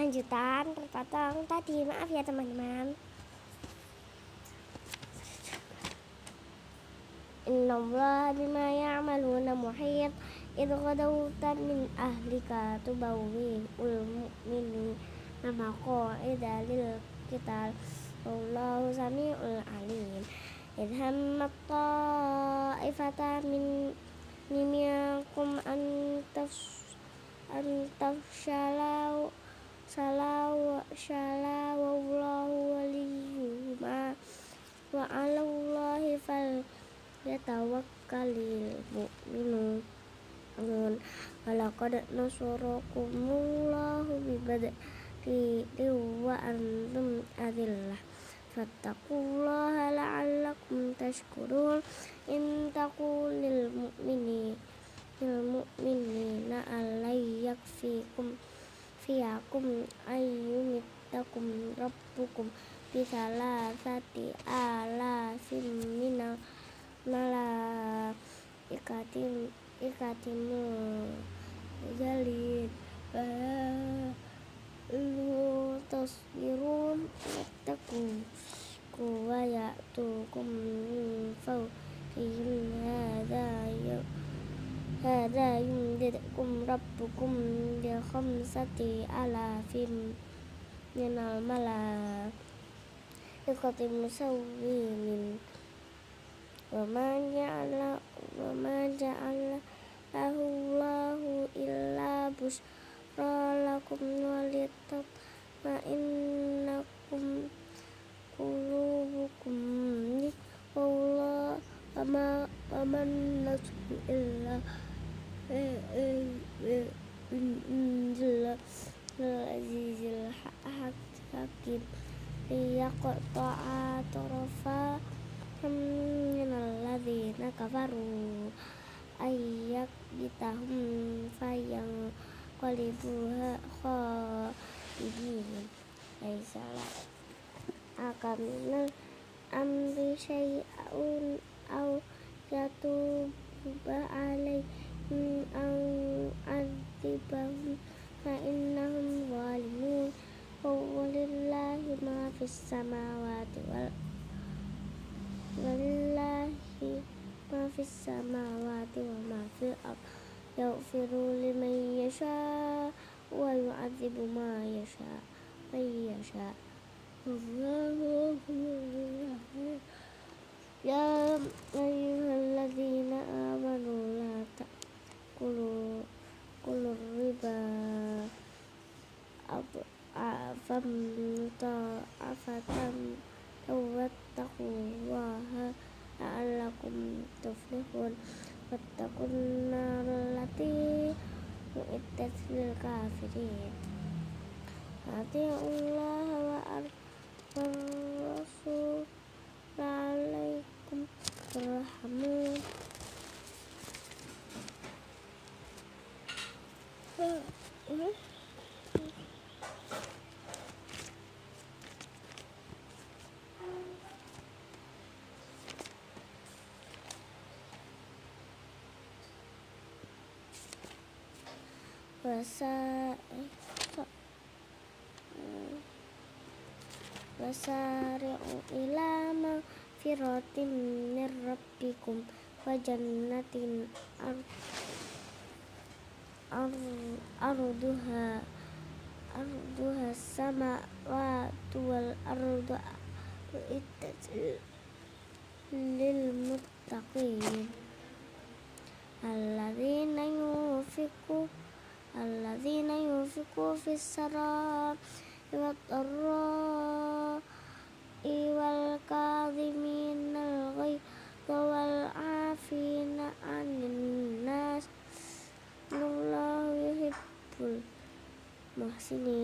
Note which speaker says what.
Speaker 1: lanjutan terpotong. Tadi maaf ya teman-teman. Innallaha bima ya'maluna muhit. Idh ghadawta min ahlika tubawi ul mu'mini. Nama qa'ida lil qital. Wallahu sami'ul alim. Idh hammat ta'ifata min shalau wallahu waliyuhuma wa 'alallahi fal yatawakkalil mu'minun walaqad nasarakumullahu bi badri wa antum adillah fattaqullaha la'allakum tashkurun in taqulil mu'mini lil mu'minina yakfikum fiyakum ayyumittakum rabbukum bisalasati alafim minal malah ikatim ikatimu jalid lu tasbirun taku kuwa ya tukum fau yudkum rabbukum bi khamsati alafim minal malak ikati musawwimin wa ma ja'ala wa ma ja'ala lahullahu illa busra lakum walitat ma innakum qulubukum wallah wa ma wa man illa Azizil Hakim. Liyaqta'a tarafa min alladzina kafaru. Ayyak bitahum fayang qalibuha khalidin. Laisa akamina amri syai'un au yatuba alaihi أو يعذبهم فإنهم ظالمون. ولله ما في السماوات ولله ما في السماوات وما في الأرض. يغفر لمن يشاء ويعذب ما يشاء من يشاء. الله غفور afam ta'afatan wattaqullaha la'allakum tuflihun wattaqun narallati uiddat lil kafirin Allah wa rasul alaikum turhamun Uh, wasa wasari'u ila magfiratin mir rabbikum wa jannatin ar ar arduha arduha sama wa wal ardu uiddat lil muttaqin alladzina yunfiqu الذين ينفقوا في السراء والضراء والكاظمين الغيظ والعافين عن الناس. والله يحب المحسنين.